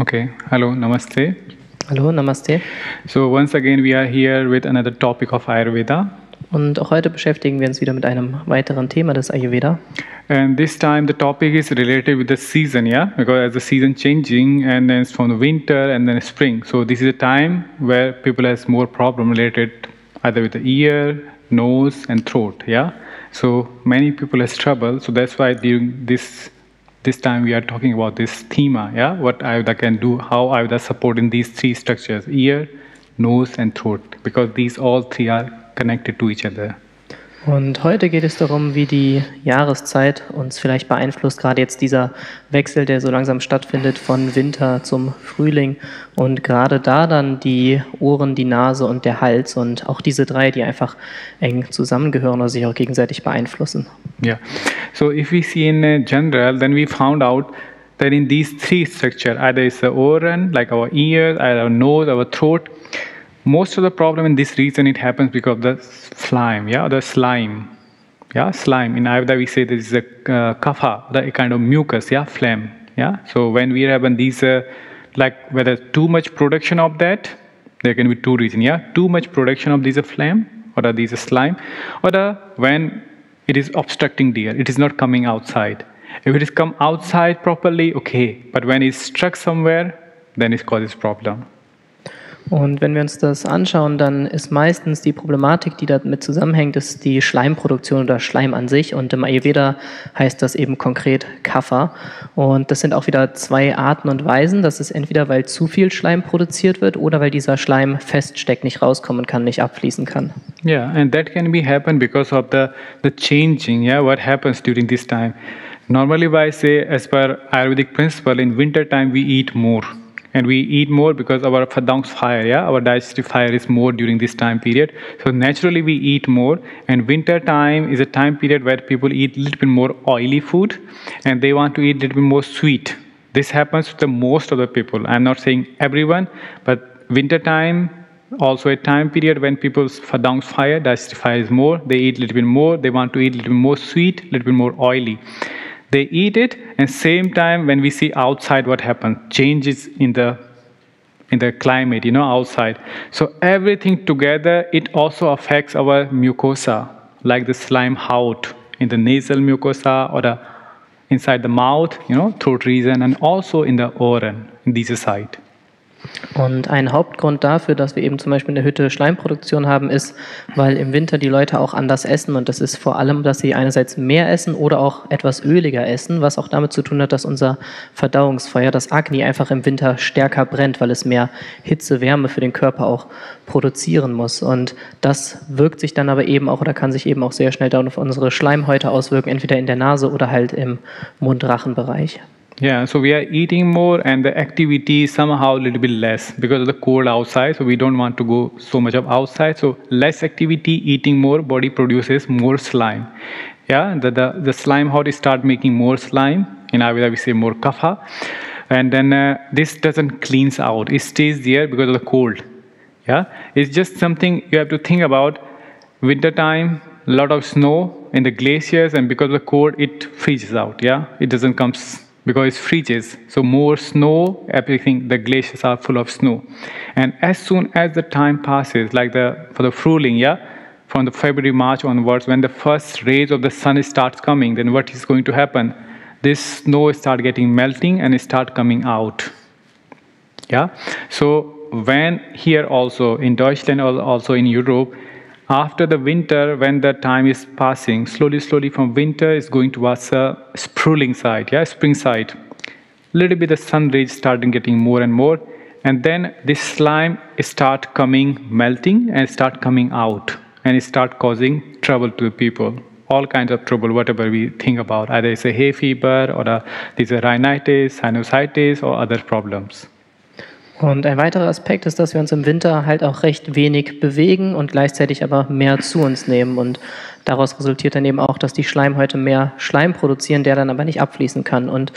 Okay, hello, namaste. Hallo, Namaste. So, once again, we are here with another topic of Ayurveda. Und auch heute beschäftigen wir uns wieder mit einem weiteren Thema des Ayurveda. And this time, the topic is related with the season, yeah? Because as the season changing, and then it's from the winter and then spring. So, this is a time where people has more problem related either with the ear, nose, and throat, yeah? So, many people has trouble. So, that's why during this this time we are talking about this thema, yeah? What Ayurveda can do, how Ayurveda support in these three structures, ear, nose, and throat. Because these all three are connected to each other. Und heute geht es darum, wie die Jahreszeit uns vielleicht beeinflusst, gerade jetzt dieser Wechsel, der so langsam stattfindet von Winter zum Frühling und gerade da dann die Ohren, die Nase und der Hals und auch diese drei, die einfach eng zusammengehören oder sich auch gegenseitig beeinflussen. Yeah. So if we see in uh, general, then we found out that in these three structure, either it's the oran, like our ears, either our nose, our throat, most of the problem in this region it happens because of the slime, yeah, the slime. Yeah, slime. In Ayurveda we say this is a uh, kapha, the kind of mucus, yeah, phlegm. Yeah. So when we have these, uh, like whether too much production of that, there can be two reasons. Yeah, too much production of these phlegm or are these slime, or the when it is obstructing the air, it is not coming outside. If it is come outside properly, okay. But when it's stuck somewhere, then it causes problem. Und wenn wir uns das anschauen, dann ist meistens die Problematik, die damit zusammenhängt, ist die Schleimproduktion oder Schleim an sich. Und im Ayurveda heißt das eben konkret Kapha. Und das sind auch wieder zwei Arten und Weisen. Das ist entweder, weil zu viel Schleim produziert wird oder weil dieser Schleim feststeckt, nicht rauskommen kann, nicht abfließen kann. Yeah, and that can be happen because of the the changing. Yeah, what happens during this time? Normally, I say as per Ayurvedic principle, in winter time we eat more. And we eat more because our fadang's fire yeah our digestive fire is more during this time period. So naturally we eat more. And winter time is a time period where people eat a little bit more oily food and they want to eat a little bit more sweet. This happens to the most of the people. I'm not saying everyone but winter time also a time period when people's fadang's fire digestive fire is more. They eat a little bit more. They want to eat a little bit more sweet a little bit more oily they eat it and same time when we see outside what happens changes in the in the climate you know outside. So everything together it also affects our mucosa like the slime out in the nasal mucosa or the inside the mouth you know throat region and also in the oran in this side Und ein Hauptgrund dafür, dass wir eben zum Beispiel in der Hütte Schleimproduktion haben, ist, weil im Winter die Leute auch anders essen. Und das ist vor allem, dass sie einerseits mehr essen oder auch etwas öliger essen, was auch damit zu tun hat, dass unser Verdauungsfeuer, das Agni, einfach im Winter stärker brennt, weil es mehr Hitze, Wärme für den Körper auch produzieren muss. Und das wirkt sich dann aber eben auch oder kann sich eben auch sehr schnell dann auf unsere Schleimhäute auswirken, entweder in der Nase oder halt im Mund-Rachen-Bereich. Yeah, so we are eating more and the activity is somehow a little bit less because of the cold outside. So we don't want to go so much of outside. So less activity, eating more, body produces more slime. Yeah, the, the, the slime how to start making more slime. In Ayurveda we say more kapha. And then uh, this doesn't cleanse out. It stays there because of the cold. Yeah, it's just something you have to think about. Winter time, a lot of snow in the glaciers and because of the cold it freezes out. Yeah, it doesn't come because it freezes. So more snow, everything, the glaciers are full of snow. And as soon as the time passes, like the for the fruiting, yeah, from the February, March onwards, when the first rays of the sun starts coming, then what is going to happen? This snow start getting melting and it start coming out. Yeah. So when here also in Deutschland, also in Europe, after the winter, when the time is passing, slowly, slowly from winter is going towards a spruiling side, yeah, spring side. Little bit the sun rays starting getting more and more, and then this slime start coming, melting, and start coming out, and it start causing trouble to the people. All kinds of trouble, whatever we think about, either it's a hay fever or uh, there's a rhinitis, sinusitis, or other problems. Und ein weiterer Aspekt ist, dass wir uns im Winter halt auch recht wenig bewegen und gleichzeitig aber mehr zu uns nehmen. Und daraus resultiert dann eben auch, dass die Schleimhäute mehr Schleim produzieren, der dann aber nicht abfließen kann. Und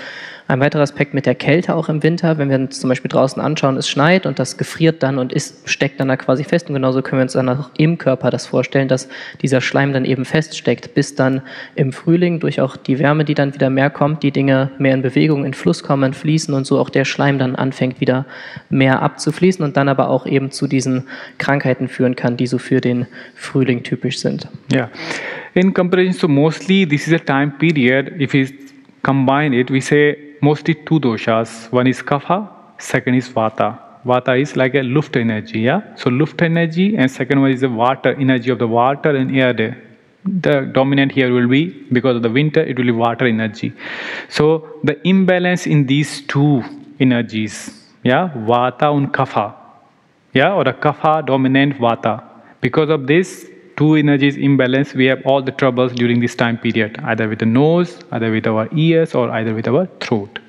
ein weiterer Aspekt mit der Kälte auch im Winter, wenn wir uns zum Beispiel draußen anschauen, es schneit und das gefriert dann und ist, steckt dann da quasi fest. Und genauso können wir uns dann auch im Körper das vorstellen, dass dieser Schleim dann eben feststeckt, bis dann im Frühling durch auch die Wärme, die dann wieder mehr kommt, die Dinge mehr in Bewegung, in Fluss kommen, fließen und so auch der Schleim dann anfängt wieder mehr abzufließen und dann aber auch eben zu diesen Krankheiten führen kann, die so für den Frühling typisch sind. Yeah. In comparison to mostly, this is a time period, if we combine it, we say mostly two doshas. One is kapha, second is vata. Vata is like a luft energy, yeah. So luft energy, and second one is the water energy of the water and air. The dominant here will be because of the winter, it will be water energy. So the imbalance in these two energies, yeah, vata and kapha, yeah, or a kapha dominant vata. Because of this, two energies imbalance, we have all the troubles during this time period, either with the nose, either with our ears, or either with our throat.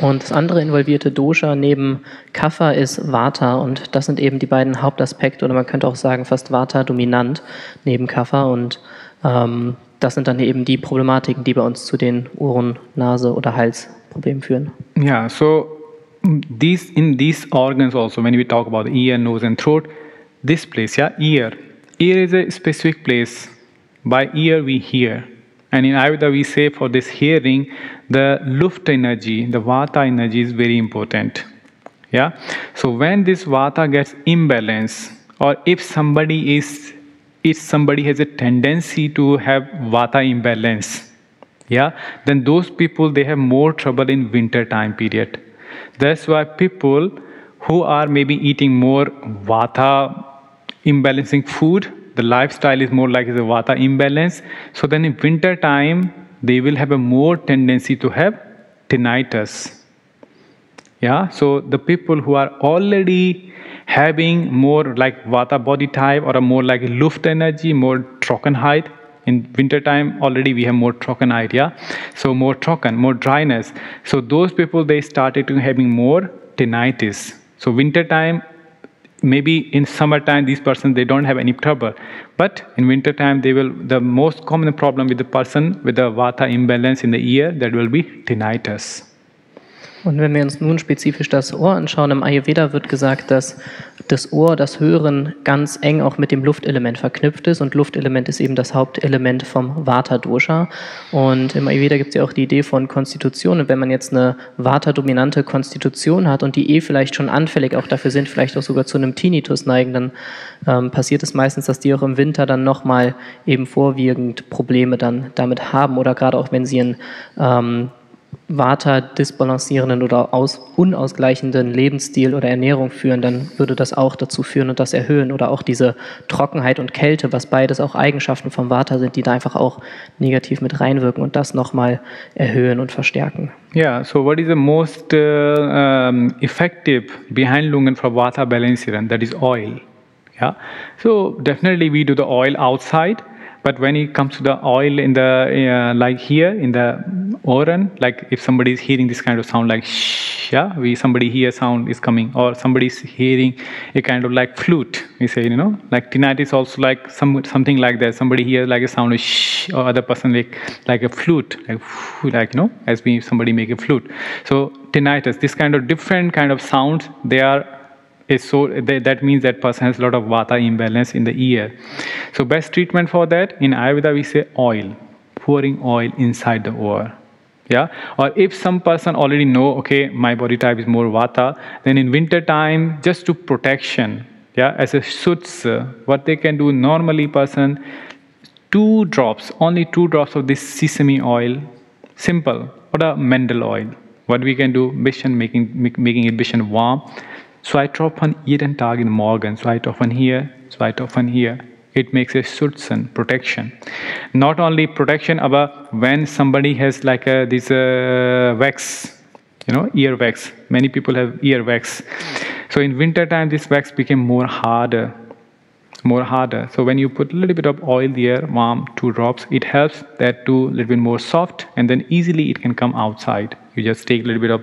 Und das andere involvierte Dosha neben Kapha ist Vata und das sind eben die beiden Hauptaspekte oder man könnte auch sagen fast Vata dominant neben Kapha und ähm, das sind dann eben die Problematiken, die bei uns zu den Ohren, Nase oder Halsproblemen führen. Yeah, so these in these organs also when we talk about ear, nose and throat, this place, yeah, ear Ear is a specific place. By ear we hear. And in Ayurveda we say for this hearing, the luft energy, the vata energy is very important. Yeah. So when this vata gets imbalance, or if somebody is if somebody has a tendency to have vata imbalance, yeah, then those people they have more trouble in winter time period. That's why people who are maybe eating more vata imbalancing food the lifestyle is more like a vata imbalance. So then in winter time they will have a more tendency to have tinnitus. Yeah so the people who are already having more like vata body type or a more like luft energy more trockenheit in winter time already we have more trockenheit yeah? So more trocken more dryness. So those people they started to having more tinnitus. So winter time maybe in summertime these persons they don't have any trouble. But in wintertime they will the most common problem with the person with the vata imbalance in the ear that will be tinnitus Und wenn wir uns nun spezifisch das Ohr anschauen, im Ayurveda wird gesagt, dass das Ohr, das Hören ganz eng auch mit dem Luftelement verknüpft ist und Luftelement ist eben das Hauptelement vom Vata-Dosha. Und im Ayurveda gibt es ja auch die Idee von Konstitution. Und wenn man jetzt eine Vata-dominante Konstitution hat und die eh vielleicht schon anfällig auch dafür sind, vielleicht auch sogar zu einem Tinnitus neigen, dann ähm, passiert es meistens, dass die auch im Winter dann nochmal eben vorwiegend Probleme dann damit haben oder gerade auch wenn sie ein ähm, Vata disbalancierenden oder aus, unausgleichenden Lebensstil oder Ernährung führen, dann würde das auch dazu führen und das erhöhen. Oder auch diese Trockenheit und Kälte, was beides auch Eigenschaften vom Vata sind, die da einfach auch negativ mit reinwirken und das nochmal erhöhen und verstärken. Yeah, so what is the most uh, um, effective behandlungen for Vata balancing? That is oil. Yeah, so definitely we do the oil outside. But when it comes to the oil in the uh, like here in the oran, like if somebody is hearing this kind of sound like shh, yeah, we somebody hear sound is coming, or somebody is hearing a kind of like flute. We say, you know, like tinnitus also like some something like that. Somebody hears like a sound of shh, or other person like like a flute, like like you know, as we somebody make a flute. So tinnitus, this kind of different kind of sounds, they are is so that means that person has a lot of vata imbalance in the ear. So best treatment for that in ayurveda we say oil pouring oil inside the ear. Yeah? Or if some person already know okay my body type is more vata then in winter time just to protection yeah as a suits what they can do normally person two drops only two drops of this sesame oil simple or a mendel oil. What we can do mission making making it mission warm Zweitropfen jeden Tag in Morgen, Zweitropfen hier, Zweitropfen hier. It makes a Schützen, protection. Not only protection, but when somebody has like a, this uh, wax, you know, ear wax. Many people have ear wax. So in winter time, this wax became more harder, more harder. So when you put a little bit of oil there, warm, two drops, it helps that to a little bit more soft, and then easily it can come outside. You just take a little bit of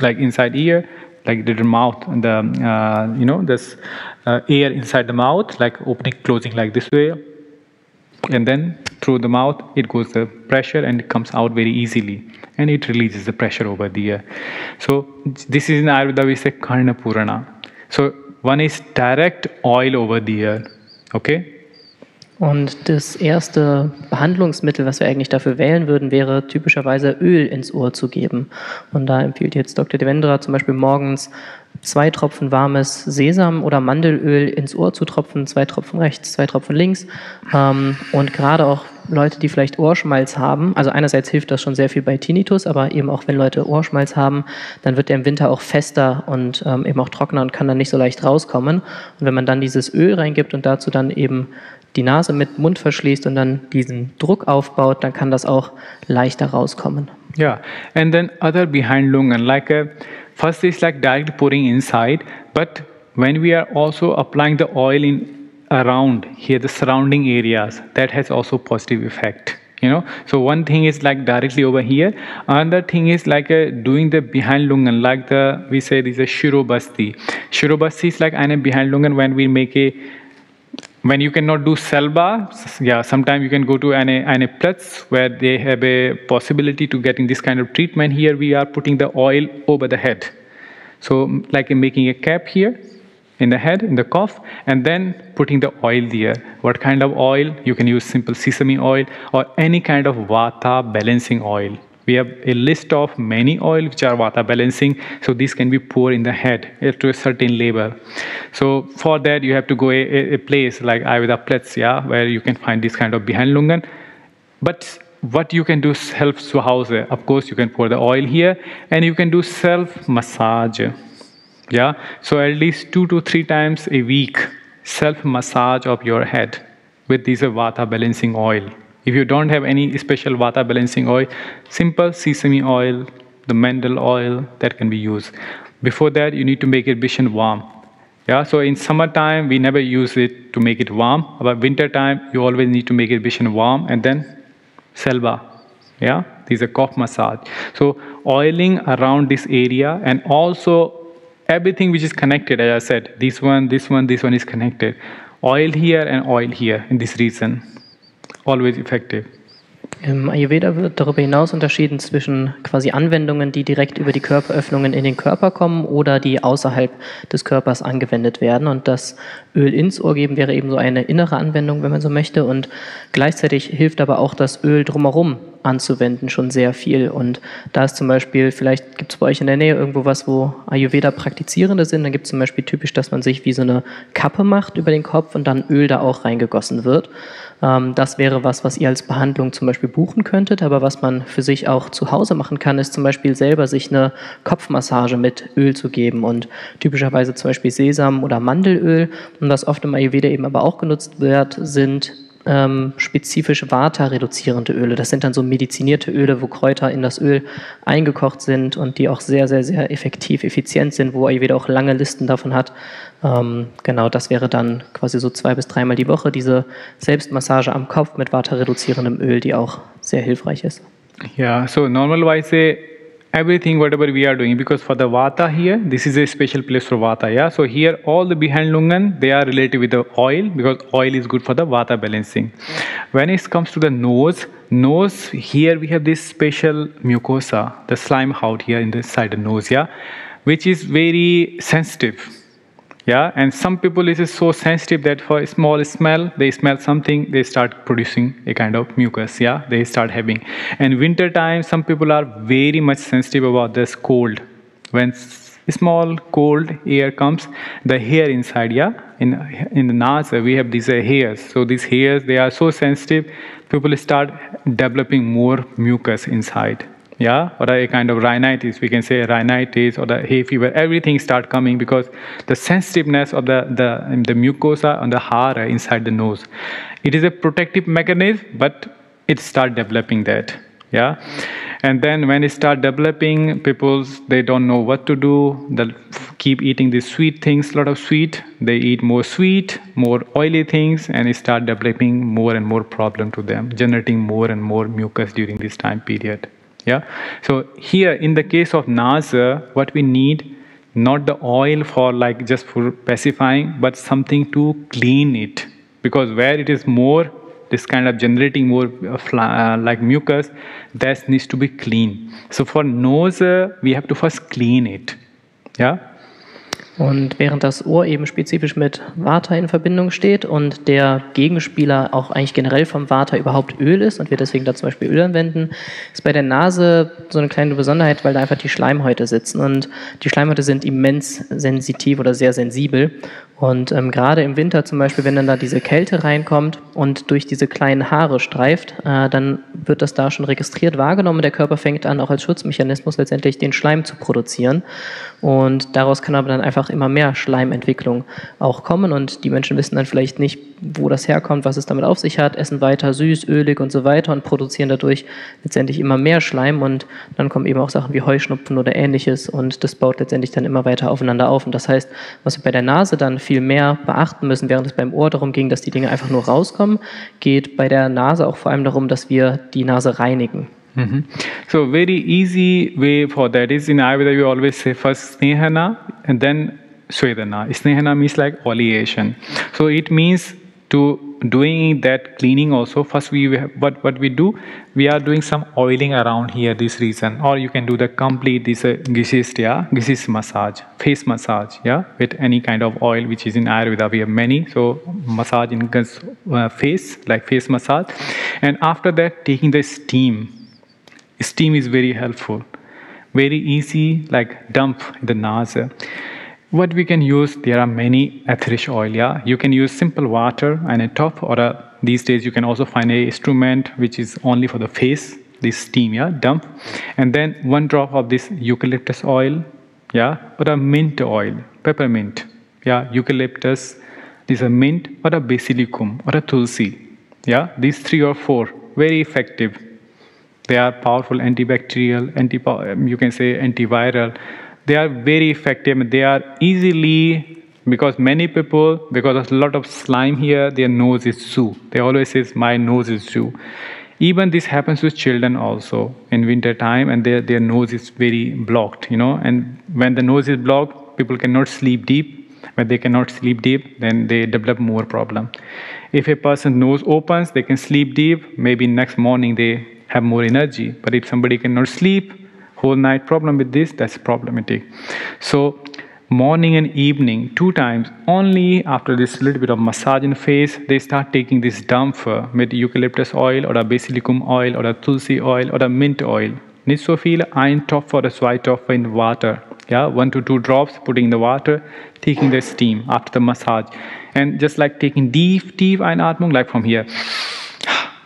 like inside ear, like the mouth and the uh, you know this uh, air inside the mouth like opening closing like this way and then through the mouth it goes the pressure and it comes out very easily and it releases the pressure over the ear. So this is in Ayurveda we say Karna Purana. So one is direct oil over the ear. Okay? Und das erste Behandlungsmittel, was wir eigentlich dafür wählen würden, wäre typischerweise Öl ins Ohr zu geben. Und da empfiehlt jetzt Dr. Devendra zum Beispiel morgens zwei Tropfen warmes Sesam- oder Mandelöl ins Ohr zu tropfen, zwei Tropfen rechts, zwei Tropfen links. Ähm, und gerade auch Leute, die vielleicht Ohrschmalz haben, also einerseits hilft das schon sehr viel bei Tinnitus, aber eben auch wenn Leute Ohrschmalz haben, dann wird der im Winter auch fester und ähm, eben auch trockener und kann dann nicht so leicht rauskommen. Und wenn man dann dieses Öl reingibt und dazu dann eben die Nase mit Mund verschließt und dann diesen Druck aufbaut, dann kann das auch leichter rauskommen. Yeah, and then other behind lungan, like a, first is like direct pouring inside, but when we are also applying the oil in around here, the surrounding areas, that has also positive effect. You know, so one thing is like directly over here. Another thing is like a, doing the behind lungan, like the we say this is a shirobasti. Shirobasti is like eine behind lungan when we make a when you cannot do selba yeah sometimes you can go to eine, eine Platz where they have a possibility to getting this kind of treatment. Here we are putting the oil over the head. So like making a cap here in the head in the cough and then putting the oil there. What kind of oil? You can use simple sesame oil or any kind of vata balancing oil we have a list of many oil which are vata balancing. So these can be poured in the head eh, to a certain level so for that you have to go a, a place like Ayurveda Platz, yeah, where you can find this kind of behind lungan. But what you can do self suhause of course you can pour the oil here and you can do self massage yeah? So at least two to three times a week self massage of your head with this eh, vata balancing oil if you don't have any special vata balancing oil, simple sesame oil, the mandel oil that can be used. Before that, you need to make it bishan warm. Yeah, so in summertime, we never use it to make it warm. But winter time, you always need to make it bishan warm and then selva. Yeah, these are cough massage. So oiling around this area and also everything which is connected, as I said, this one, this one, this one is connected. Oil here and oil here in this region always effective. Im Ayurveda wird darüber hinaus unterschieden zwischen quasi Anwendungen, die direkt über die Körperöffnungen in den Körper kommen oder die außerhalb des Körpers angewendet werden. Und das Öl ins Ohr geben wäre eben so eine innere Anwendung, wenn man so möchte. Und gleichzeitig hilft aber auch das Öl drumherum anzuwenden schon sehr viel. Und da ist zum Beispiel, vielleicht gibt es bei euch in der Nähe irgendwo was, wo Ayurveda-Praktizierende sind. Dann gibt es zum Beispiel typisch, dass man sich wie so eine Kappe macht über den Kopf und dann Öl da auch reingegossen wird. Ähm, das wäre was, was ihr als Behandlung zum Beispiel buchen könntet, aber was man für sich auch zu Hause machen kann, ist zum Beispiel selber sich eine Kopfmassage mit Öl zu geben und typischerweise zum Beispiel Sesam oder Mandelöl und was oft im Ayurveda eben aber auch genutzt wird, sind ähm, spezifisch Vata-reduzierende Öle. Das sind dann so medizinierte Öle, wo Kräuter in das Öl eingekocht sind und die auch sehr, sehr, sehr effektiv, effizient sind, wo Ayurveda auch lange Listen davon hat, ähm, genau, das wäre dann quasi so zwei bis dreimal die Woche diese Selbstmassage am Kopf mit Vata-reduzierendem Öl, die auch sehr hilfreich ist. Yeah, so normalerweise everything whatever we are doing because for the vata here this is a special place for vata yeah? So here all the behind lungan they are related with the oil because oil is good for the vata balancing. When it comes to the nose nose here we have this special mucosa the slime out here in the side of nose yeah? Which is very sensitive yeah and some people is so sensitive that for a small smell they smell something they start producing a kind of mucus. Yeah they start having. And winter time some people are very much sensitive about this cold. When small cold air comes the hair inside yeah in in the nose we have these uh, hairs. So these hairs they are so sensitive people start developing more mucus inside yeah, or a kind of rhinitis, we can say rhinitis or the hay fever, everything start coming because the sensitiveness of the, the, the mucosa on the hara uh, inside the nose. It is a protective mechanism, but it start developing that, yeah. And then when it start developing, people, they don't know what to do. They keep eating these sweet things, lot of sweet. They eat more sweet, more oily things, and it start developing more and more problem to them, generating more and more mucus during this time period yeah so here in the case of nasa what we need not the oil for like just for pacifying but something to clean it because where it is more this kind of generating more uh, uh, like mucus, that needs to be clean. So for nose, uh, we have to first clean it. Yeah. Und während das Ohr eben spezifisch mit Vata in Verbindung steht und der Gegenspieler auch eigentlich generell vom Vata überhaupt Öl ist und wir deswegen da zum Beispiel Öl anwenden, ist bei der Nase so eine kleine Besonderheit, weil da einfach die Schleimhäute sitzen und die Schleimhäute sind immens sensitiv oder sehr sensibel und ähm, gerade im Winter zum Beispiel, wenn dann da diese Kälte reinkommt und durch diese kleinen Haare streift, äh, dann wird das da schon registriert wahrgenommen. Der Körper fängt an, auch als Schutzmechanismus letztendlich den Schleim zu produzieren. Und daraus kann aber dann einfach immer mehr Schleimentwicklung auch kommen. Und die Menschen wissen dann vielleicht nicht, wo das herkommt, was es damit auf sich hat, essen weiter süß, ölig und so weiter und produzieren dadurch letztendlich immer mehr Schleim. Und dann kommen eben auch Sachen wie Heuschnupfen oder ähnliches. Und das baut letztendlich dann immer weiter aufeinander auf. Und das heißt, was wir bei der Nase dann viel mehr beachten müssen, während es beim Ohr darum ging, dass die Dinge einfach nur rauskommen, geht bei der Nase auch vor allem darum, dass wir die Nase reinigen. Mm -hmm. So very easy way for that is in Ayurveda we always say first snehana and then swedana. Snehana means like oleation. So it means to doing that cleaning also first we what what we do we are doing some oiling around here this region or you can do the complete this uh, gisis massage face massage yeah with any kind of oil which is in ayurveda. We have many so massage in uh, face like face massage. And after that taking the steam. Steam is very helpful. Very easy like dump the nose what we can use there are many etheric oil yeah. You can use simple water and a top or a, these days you can also find a instrument which is only for the face this steam yeah dump. And then one drop of this eucalyptus oil yeah or a mint oil peppermint yeah eucalyptus this is a mint or a basilicum or a tulsi yeah. These three or four very effective. They are powerful antibacterial anti you can say antiviral they are very effective. They are easily because many people because of a lot of slime here their nose is sue they always says my nose is sue even this happens with children also. In winter time and their, their nose is very blocked you know? And when the nose is blocked people cannot sleep deep. When they cannot sleep deep then they develop more problem. If a person's nose opens they can sleep deep. Maybe next morning they have more energy. But if somebody cannot sleep whole night problem with this that's problematic. So morning and evening two times only after this little bit of massage in face they start taking this damper with eucalyptus oil or a basilicum oil or a tulsi oil or a mint oil. Nisofil ein Topfer or zwei Topfer in water. Yeah one to two drops putting in the water taking the steam after the massage. And just like taking deep deep einatmung like from here.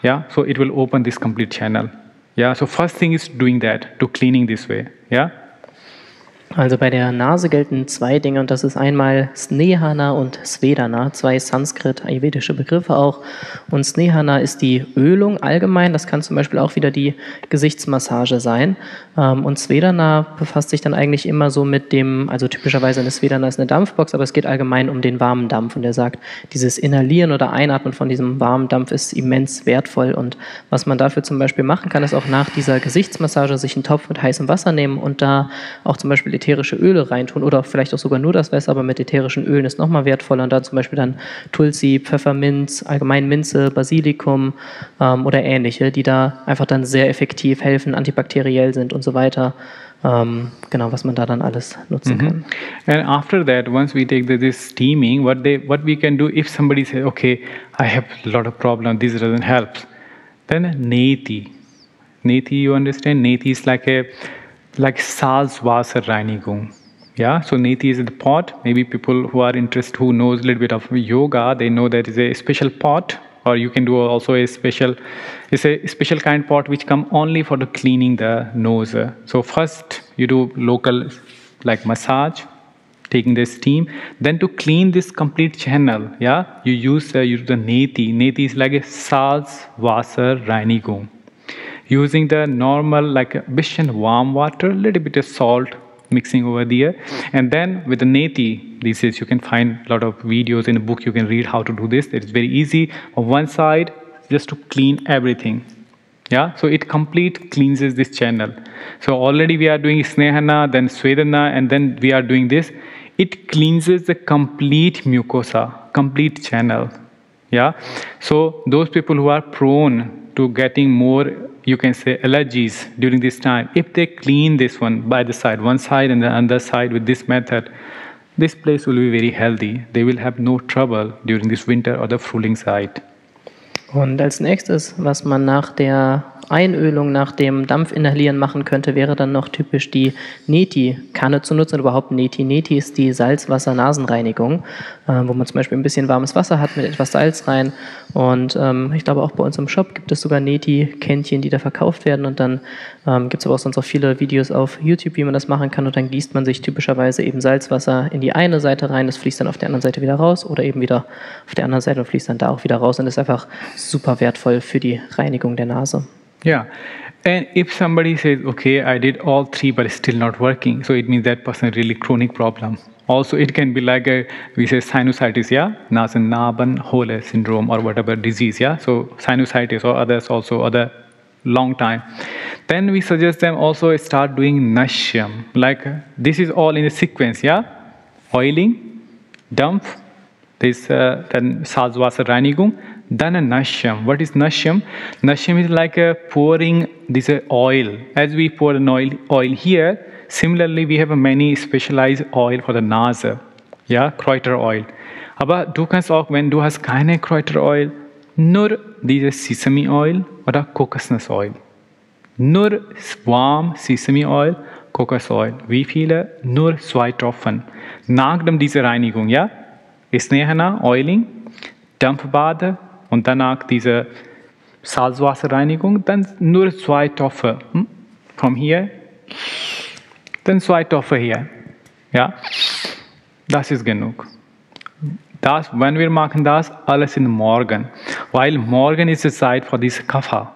Yeah so it will open this complete channel yeah, so first thing is doing that, to cleaning this way. Yeah. Also bei der Nase gelten zwei Dinge und das ist einmal Snehana und Svedana, zwei Sanskrit-ayurvedische Begriffe auch. Und Snehana ist die Ölung allgemein, das kann zum Beispiel auch wieder die Gesichtsmassage sein. Ähm, und Svedana befasst sich dann eigentlich immer so mit dem, also typischerweise eine Svedana ist eine Dampfbox, aber es geht allgemein um den warmen Dampf und er sagt, dieses Inhalieren oder Einatmen von diesem warmen Dampf ist immens wertvoll und was man dafür zum Beispiel machen kann, ist auch nach dieser Gesichtsmassage sich einen Topf mit heißem Wasser nehmen und da auch zum Beispiel ätherische Öle reintun oder vielleicht auch sogar nur das Wasser, aber mit ätherischen Ölen ist nochmal wertvoller. Und da zum Beispiel dann Tulsi, Pfefferminz, allgemein Minze, Basilikum ähm, oder ähnliche, die da einfach dann sehr effektiv helfen, antibakteriell sind und so weiter. Um, genau, was man da dann alles nutzen kann. And after that, once we take the, this steaming, what they, what we can do if somebody says, okay, I have a lot of problem, this doesn't help, then neti. Neti, you understand? Neti is like a like Salzwasserreinigung. Yeah, so Neti is the pot. Maybe people who are interested, who knows a little bit of yoga, they know that is a special pot, or you can do also a special, it's a special kind pot which come only for the cleaning the nose. So first you do local like massage, taking the steam. Then to clean this complete channel, yeah, you use uh, you do the Neti. Neti is like a Salzwasserreinigung using the normal like a bisschen warm water, little bit of salt mixing over there. Hmm. And then with the neti this is you can find a lot of videos in a book. You can read how to do this. It's very easy. On one side just to clean everything. Yeah? So it complete cleanses this channel. So already we are doing snehana then swedana and then we are doing this. It cleanses the complete mucosa complete channel. Yeah. So those people who are prone to getting more, you can say, allergies during this time, if they clean this one by the side, one side and the other side with this method, this place will be very healthy. They will have no trouble during this winter or the Frühlingszeit. Und als nächstes, was man nach der Einölung nach dem Dampfinhalieren machen könnte, wäre dann noch typisch die Neti-Kanne zu nutzen überhaupt Neti. Neti ist die Salzwasser-Nasenreinigung, wo man zum Beispiel ein bisschen warmes Wasser hat mit etwas Salz rein. Und ähm, ich glaube, auch bei uns im Shop gibt es sogar Neti-Kännchen, die da verkauft werden. Und dann ähm, gibt es aber auch sonst auch viele Videos auf YouTube, wie man das machen kann. Und dann gießt man sich typischerweise eben Salzwasser in die eine Seite rein, das fließt dann auf der anderen Seite wieder raus oder eben wieder auf der anderen Seite und fließt dann da auch wieder raus. Und ist einfach super wertvoll für die Reinigung der Nase. Yeah. And if somebody says, okay, I did all three, but it's still not working, so it means that person really chronic problem. Also, it can be like a, we say sinusitis, yeah, Nasen-Naben-Hole syndrome or whatever disease, yeah. So sinusitis or others also other long time. Then we suggest them also start doing nashyam. Like this is all in a sequence, yeah. Oiling, dump, this uh, then Salzwasserreinigung, then a nashyam. What is nashyam? Nashyam is like a pouring this uh, oil. As we pour an oil, oil here, similarly we have many specialized oil for the nase. Ja, Kräuteröl. Aber du kannst auch, wenn du hast keine Kräuteröl, nur dieses Sesame Oil oder Kokosnuss Oil. Nur warm Sesame Oil, Kokos Oil. Wie viele? Nur zwei Tropfen. Nach dem diese Reinigung, ja? Nachher Oiling, Dampfbade und danach diese Salzwasserreinigung, dann nur zwei Topfe. Hm? From here, dann zwei Topfe hier. Ja, das ist genug. Das, wenn wir machen das, alles in Morgen. Weil morgen ist die Zeit für diese Kapha.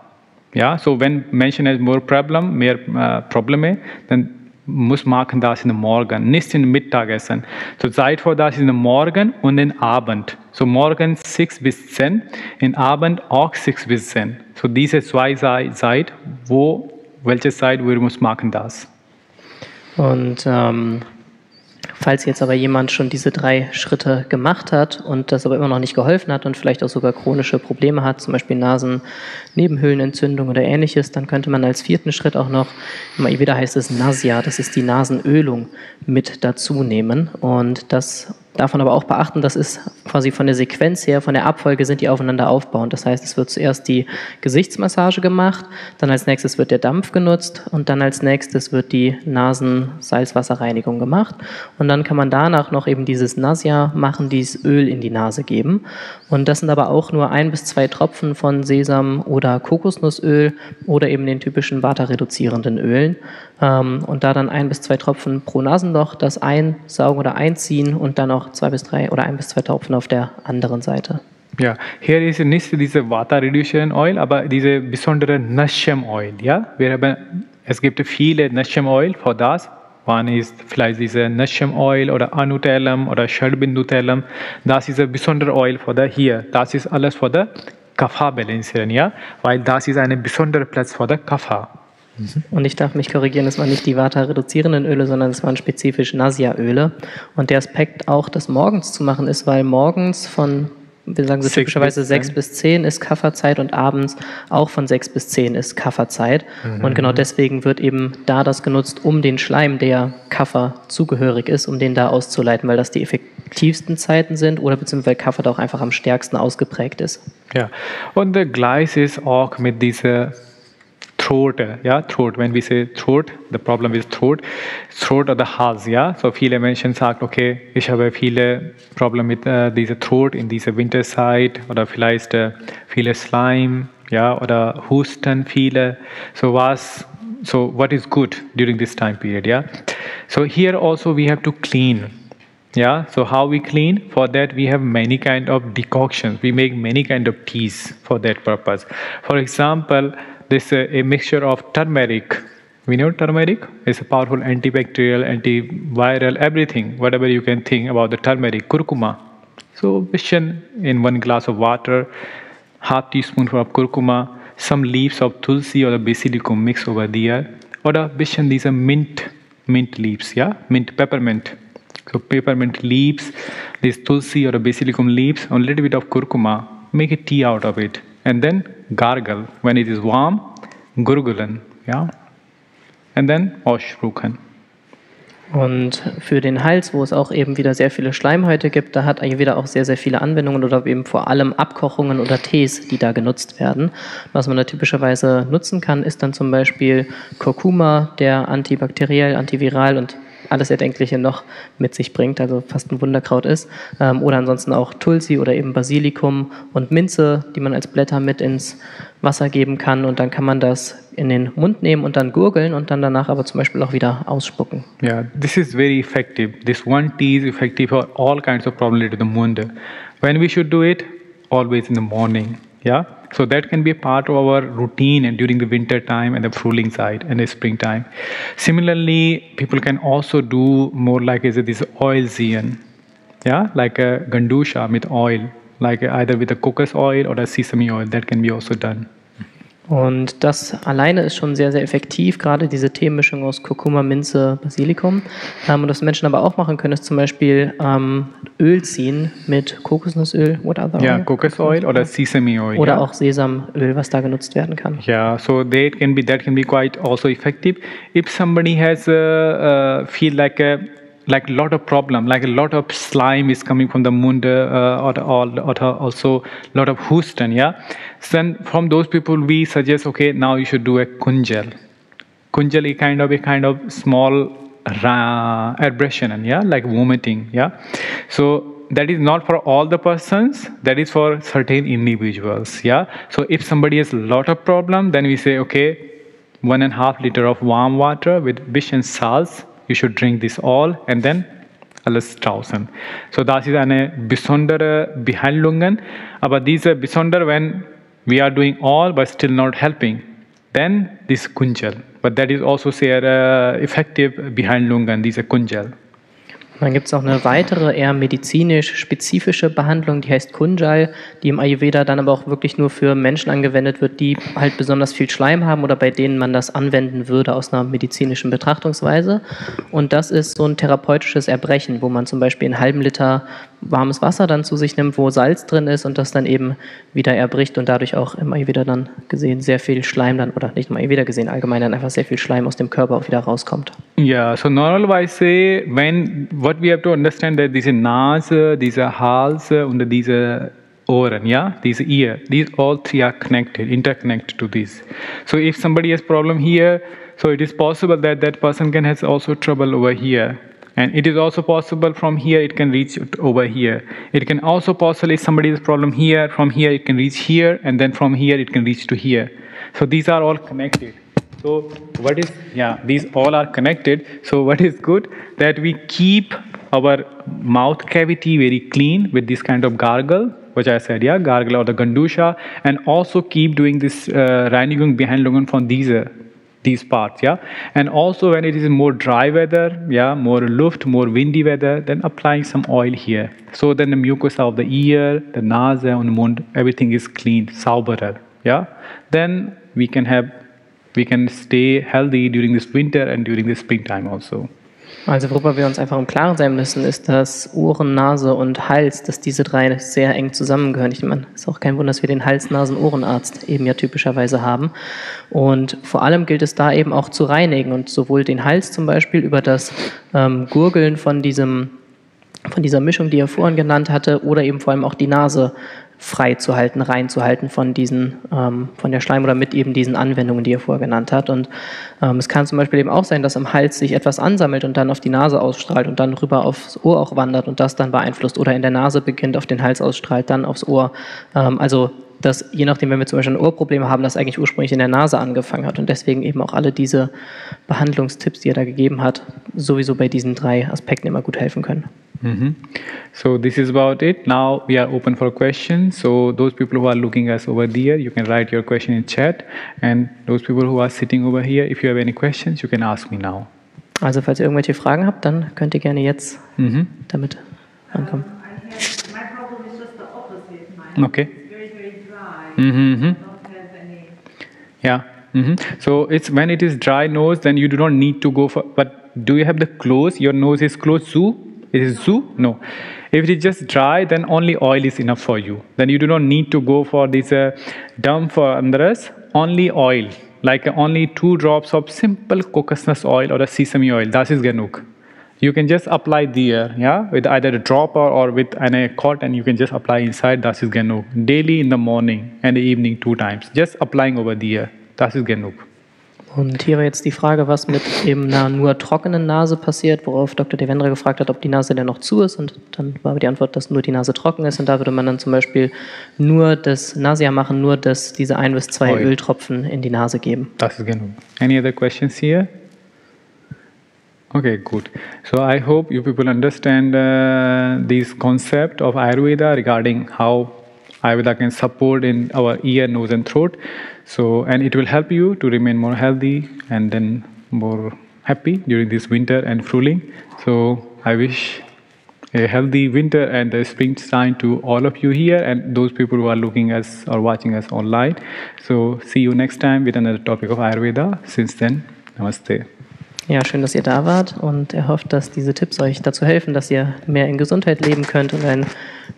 Ja, so wenn Menschen mehr Problem, mehr äh, Probleme, dann muss machen das in den Morgen, nicht in Mittagessen. So Zeit für das in den Morgen und den Abend. So morgen 6 bis 10, in Abend auch 6 bis 10. So diese zwei Zeit, wo, welche Zeit wir muss machen das. Und ähm, Falls jetzt aber jemand schon diese drei Schritte gemacht hat und das aber immer noch nicht geholfen hat und vielleicht auch sogar chronische Probleme hat, zum Beispiel Nasennebenhöhlenentzündung oder ähnliches, dann könnte man als vierten Schritt auch noch, im Ayurveda heißt es Nasya, das ist die Nasenölung, mit dazu nehmen. Und das darf man aber auch beachten, das ist quasi von der Sequenz her, von der Abfolge sind die aufeinander aufbauend. Das heißt, es wird zuerst die Gesichtsmassage gemacht, dann als nächstes wird der Dampf genutzt und dann als nächstes wird die Nasen-Salzwasserreinigung gemacht. Und dann kann man danach noch eben dieses Nasya machen, dieses Öl in die Nase geben. Und das sind aber auch nur ein bis zwei Tropfen von Sesam- oder Kokosnussöl oder eben den typischen Vata-reduzierenden Ölen. Ähm, und da dann ein bis zwei Tropfen pro Nasenloch, das einsaugen oder einziehen und dann auch zwei bis drei oder ein bis zwei Tropfen auf der anderen Seite. Ja, hier ist nicht diese Vata Reduction Oil, aber diese besondere Nashem Oil. Ja, wir haben, es gibt viele Nashem Oil für das. One ist vielleicht diese Nashem Oil oder Anutellam oder Shadbindutellam. Das ist ein besonderer Oil für der hier. Das ist alles für der Kapha balancieren, ja, weil das ist ein besonderer Platz für der Kapha. Mhm. Und ich darf mich korrigieren, es waren nicht die Vata-reduzierenden Öle, sondern es waren spezifisch Nasia-Öle. Und der Aspekt auch, das morgens zu machen, ist, weil morgens von, wir sagen so typischerweise sechs bis zehn ist Kafferzeit und abends auch von sechs bis zehn ist Kafferzeit. Mhm. Und genau deswegen wird eben da das genutzt, um den Schleim, der Kaffer zugehörig ist, um den da auszuleiten, weil das die effektivsten Zeiten sind oder beziehungsweise Kaffer da auch einfach am stärksten ausgeprägt ist. Ja, und der Gleis ist auch mit dieser throat, yeah, throat. When we say throat, the problem is throat, throat or the Hals, yeah. So viele Menschen sagen, okay, ich habe viele Probleme mit uh, dieser Throat in dieser Winterzeit oder vielleicht uh, viele Slime, ja, oder Husten viele. So was, so what is good during this time period, yeah. So here also we have to clean. Yeah, so how we clean? For that we have many kind of decoctions. We make many kind of teas for that purpose. For example, this uh, a mixture of turmeric. We know turmeric is a powerful antibacterial antiviral everything whatever you can think about the turmeric curcuma so vision in one glass of water half teaspoon of curcuma some leaves of tulsi or the basilicum mix over there. Or a vision these are mint mint leaves yeah? Mint peppermint. So peppermint leaves this tulsi or basilicum leaves a little bit of curcuma make a tea out of it, and then gargle. When it is warm, gurgulen, yeah, and then ausspruchen. Und für den Hals, wo es auch eben wieder sehr viele Schleimhäute gibt, da hat Ayurveda auch sehr, sehr viele Anwendungen oder eben vor allem Abkochungen oder Tees, die da genutzt werden. Was man da typischerweise nutzen kann, ist dann zum Beispiel Kurkuma, der antibakteriell, antiviral und alles Erdenkliche noch mit sich bringt, also fast ein Wunderkraut ist. Ähm, oder ansonsten auch Tulsi oder eben Basilikum und Minze, die man als Blätter mit ins Wasser geben kann. Und dann kann man das in den Mund nehmen und dann gurgeln und dann danach aber zum Beispiel auch wieder ausspucken. Yeah, this is very effective. This one tea is effective for all kinds of problems related to the moon. When we should do it? Always in the morning. Yeah. So that can be a part of our routine and during the winter time and the fruling side and the springtime. Similarly, people can also do more like is it this oil zian, yeah, like a gandusha with oil, like either with a kokos oil or a sesame oil. That can be also done. Und das alleine ist schon sehr, sehr effektiv, gerade diese Teemischung aus Kurkuma, Minze, Basilikum. Ähm, und was Menschen aber auch machen können, ist zum Beispiel ähm, Öl ziehen mit Kokosnussöl oder other Ja, Kokosöl oder Sesame Oil. Oder yeah. auch Sesamöl, was da genutzt werden kann. Yeah, so that can be that can be quite also effective. If somebody has a, uh, feel like a like a lot of problem like a lot of slime is coming from the munda uh, or, or, or also a lot of houston yeah? So then from those people we suggest okay now you should do a kunjal. Kunjal is kind of a kind of small uh, abrasion yeah? Like vomiting yeah? So that is not for all the persons that is for certain individuals yeah? So if somebody has a lot of problem then we say okay one and a half liter of warm water with fish and salt you should drink this all and then alles draußen. So das ist eine besondere Behandlung. Aber diese besondere, when we are doing all but still not helping, then this kunjal. But that is also sehr uh, effective Behandlungen, diese kunjal. Dann gibt es auch eine weitere, eher medizinisch spezifische Behandlung, die heißt Kunjal, die im Ayurveda dann aber auch wirklich nur für Menschen angewendet wird, die halt besonders viel Schleim haben oder bei denen man das anwenden würde aus einer medizinischen Betrachtungsweise. Und das ist so ein therapeutisches Erbrechen, wo man zum Beispiel einen halben Liter warmes Wasser dann zu sich nimmt, wo Salz drin ist und das dann eben wieder erbricht und dadurch auch im Ayurveda dann gesehen sehr viel Schleim dann, oder nicht im Ayurveda gesehen, allgemein dann einfach sehr viel Schleim aus dem Körper auch wieder rauskommt. Yeah, so normalerweise, when what we have to understand that diese Nase, diese Hals und diese Ohren, yeah, these ear, these all three are connected, interconnected to this. So if somebody has problem here, so it is possible that that person can has also trouble over here. And it is also possible from here it can reach over here. It can also possibly somebody's problem here from here it can reach here and then from here it can reach to here. So these are all connected. So what is yeah these all are connected. So what is good? That we keep our mouth cavity very clean with this kind of gargle which I said, yeah, gargle or the gandusha, and also keep doing this uh, Reinigung, from these uh, these parts yeah? And also when it is more dry weather yeah more luft more windy weather then applying some oil here. So then the mucosa of the ear the nose and mund everything is clean sauberer yeah? Then we can have we can stay healthy during this winter and during the springtime also Also worüber wir uns einfach im Klaren sein müssen, ist, dass Ohren, Nase und Hals, dass diese drei sehr eng zusammengehören. Ich meine, es ist auch kein Wunder, dass wir den Hals-, Nasen-, Ohrenarzt eben ja typischerweise haben. Und vor allem gilt es da eben auch zu reinigen und sowohl den Hals zum Beispiel über das ähm, Gurgeln von diesem von dieser Mischung, die er vorhin genannt hatte, oder eben vor allem auch die Nase frei zu halten, reinzuhalten von diesen, ähm, von der Schleim oder mit eben diesen Anwendungen, die er vorher genannt hat. Und ähm, es kann zum Beispiel eben auch sein, dass im Hals sich etwas ansammelt und dann auf die Nase ausstrahlt und dann rüber aufs Ohr auch wandert und das dann beeinflusst oder in der Nase beginnt, auf den Hals ausstrahlt, dann aufs Ohr. Ähm, also dass je nachdem, wenn wir zum Beispiel ein Ohrproblem haben, das eigentlich ursprünglich in der Nase angefangen hat und deswegen eben auch alle diese Behandlungstipps, die er da gegeben hat, sowieso bei diesen drei Aspekten immer gut helfen können. Mm -hmm. So this is about it. Now we are open for questions. So those people who are looking us over there, you can write your question in chat. And those people who are sitting over here, if you have any questions, you can ask me now. Also falls ihr irgendwelche Fragen habt, dann könnt ihr gerne jetzt mm -hmm. damit ankommen. Okay. Mm-hmm. Yeah. Mm-hmm. So it's when it is dry nose, then you do not need to go for. But do you have the close? Your nose is closed. Zoo? It is zoo? No. If it is just dry, then only oil is enough for you. Then you do not need to go for this uh, dump for andras. Only oil, like uh, only two drops of simple coconut oil or a sesame oil. That is ganuk. You can just apply there, yeah, with either a dropper or with an, a cotton. You can just apply inside. That is ganuk. Daily in the morning and the evening two times. Just applying over there. That is ganuk. Und hier war jetzt die Frage, was mit eben einer nur trockenen Nase passiert, worauf Dr. Devendra gefragt hat, ob die Nase denn noch zu ist. Und dann war die Antwort, dass nur die Nase trocken ist. Und da würde man dann zum Beispiel nur das Nasia machen, nur das, diese ein bis zwei Oil. Öltropfen in die Nase geben. Das ist genug. Any other questions here? Okay, good. So I hope you people understand uh, this concept of Ayurveda regarding how Ayurveda can support in our ear, nose, and throat. So, and it will help you to remain more healthy and then more happy during this winter and fruling. So, I wish a healthy winter and the springtime to all of you here and those people who are looking us or watching us online. So, see you next time with another topic of Ayurveda. Since then, namaste. Ja, schön, dass ihr da wart und er hofft, dass diese Tipps euch dazu helfen, dass ihr mehr in Gesundheit leben könnt und ein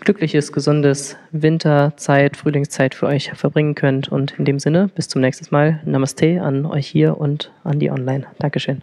glückliches, gesundes Winterzeit, Frühlingszeit für euch verbringen könnt. Und in dem Sinne, bis zum nächsten Mal. Namaste an euch hier und an die online. Dankeschön.